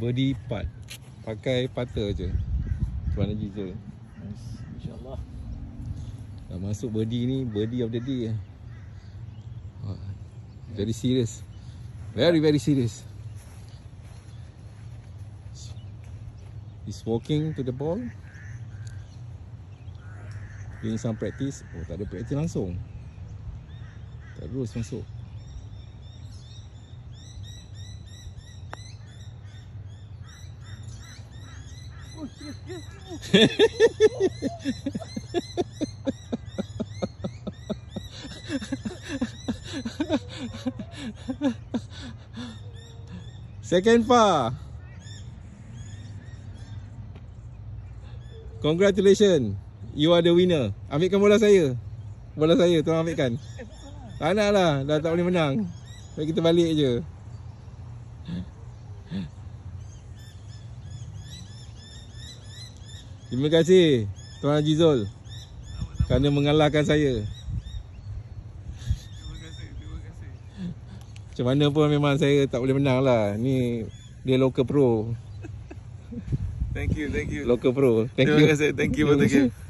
birdie putt. Pakai putter je. Tuan Haji Zul. Nice. InsyaAllah. Dah masuk birdie ni, birdie of the day. Wah, Very serious. Very very serious. He's walking to the ball. Doing some practice. Oh, tak ada practice langsung. Terus masuk. Second par. Congratulations. You are the winner. Ambilkan bola saya. Bola saya tuan ambilkan. Tak nak lah. Dah tak boleh menang. Baik kita balik je. Terima kasih Tuan Haji Zul kerana mengalahkan saya. Macam mana pun memang saya tak boleh menang lah. Ni dia local pro. Thank you, thank you. Local pro. Thank Terima you. kasih. Thank you, thank you.